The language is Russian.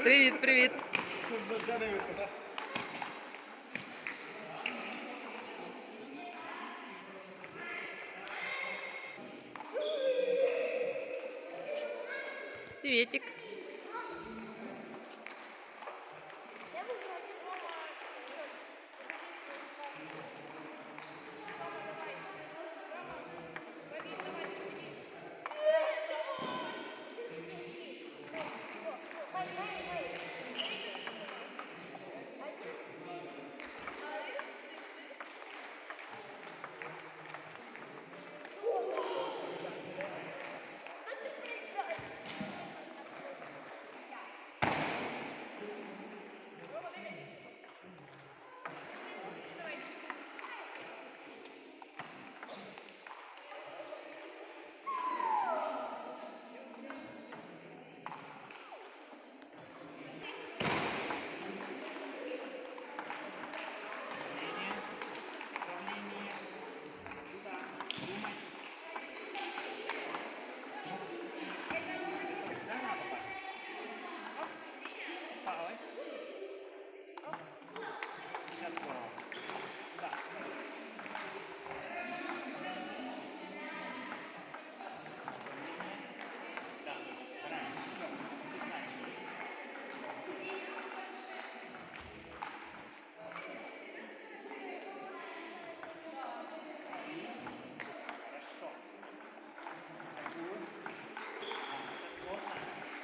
Ой, привіт. Привіт, привіт. Тут вже дивиться, так? Приветик.